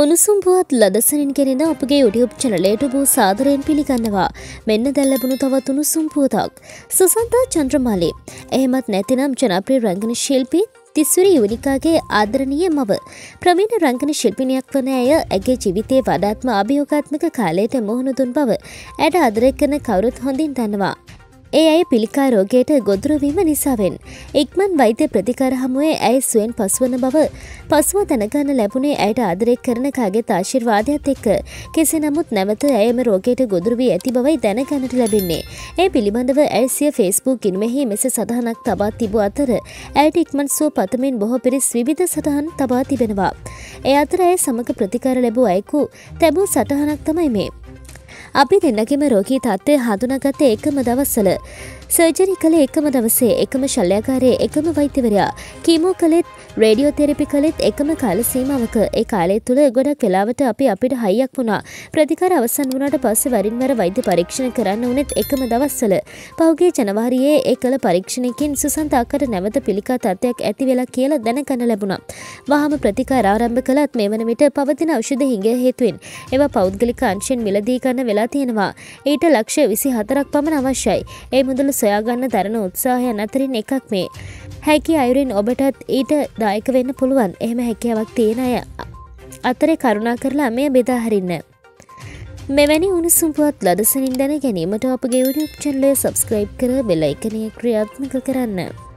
උණුසුම් පුවත් ලදසනින් කෙනෙන අපගේ YouTube චනලයට බෝ සාදරයෙන් පිළිගන්නවා මෙන්න දැල්ලබුණු තවත් උණුසුම් පුවතක්. සුසන්තා චන්ද්‍රමාලි. එහෙමත් නැතිනම් ජනප්‍රිය රංගන ශිල්පී තිස්වරි යුනිකාගේ ආදරණීය මව. ප්‍රවීණ රංගන ශිල්පිනියක් වන ඇය ඇගේ ජීවිතයේ වඩාත්ම අභියෝගාත්මක කාලයට මුහුණ දුන් බව ඇයට ආදරය කරන කවුරුත් හොඳින් දන්නවා. ඒ ඇය පිළිකා රෝගයට ගොදුරවීම නිසාවෙන්. ඉක්මන් වෛද්‍ය ප්‍රතිකර හමුවේ ඇයි සුවෙන් පසුවන බව පසුව දැනගන්න ලැබුණේ ඇයට ආදරෙක් කරන කාගෙත් ආශිර්වාදයක් එක්ක. කෙසේ නමුත් නැවත ඇයම රෝගයට ගොදුරවී ඇති බවයි දැනගන්නට ලැබෙන්නේ. ඒ පිළිබඳව ඇසිය ෆේස්බුක් ඉන්මෙහි මෙස සඳහනක් තබා තිබූ අතර ඇයට ඉක්මන් සුව පතමින් බොහෝ පිරිස් විවිධ සටහන් තබා තිබෙනවා. ඒ අතර ඇය සමග ප්‍රතිකාර ලැබූ අයකු තැබූ සටහනක් තමයි මේ. අපි දෙන්නගෙම රෝගී තත්ත්වය හඳුනගත එකම දවස්සල සර්ජරි කළ එකම දවසේ එකම ශල්්‍යකාරය එකම වෛත්‍යවරයා කීමෝ කළෙත් රේඩියෝ තෙරපි කළෙත් එකම කාල සීමාවක. ඒ කාලේ තුළ ගොඩක් වෙලාවට අපි අපිට හයියක් වුණා. ප්‍රතිකාර අවසන් වුණට පස්සේ වරින්වර වෛද්‍ය පරීක්ෂණ කරන්න උනෙත් එකම දවස්සල පහුගේ ජනවාරයේ ඒ කළ පරීක්ෂණයකින් සුසන්තාකට නැවත පිළිකා තත්ත්වයක් ඇති වෙලා කියලා දැනගන්න ලැබුණා. වහම ප්‍රතිකාර ආරම්භ කළත් මේ වන විට පවතින ඖෂධ හිඟ හේතුවෙන්. ඒවා පෞද්ගලික අංශයෙන් මිලදී ගන්න වෙලා තියෙනවා ඊට ලක්ෂ විසි හතරක් පමණ අවශ්‍යයි ඒ මුදල සොයාගන්න දරන උත්සාහයන් අතරින් එකක් මේ. හැකි අයුරින් ඔබටත් ඊට දායක වෙන්න පුළුවන් එහෙම හැකියාවක් තියෙන අය අතරේ කරුණා කරලා මේ බෙදාහරින්න. මෙවැනි උණුසුම්පුවත් ලදසනින් දැන ගැනීමට අපගේ YouTube චැනලය සබස්ක්‍රයිබ් කර බෙලයිකනය ක්‍රියාත්මක කරන්න.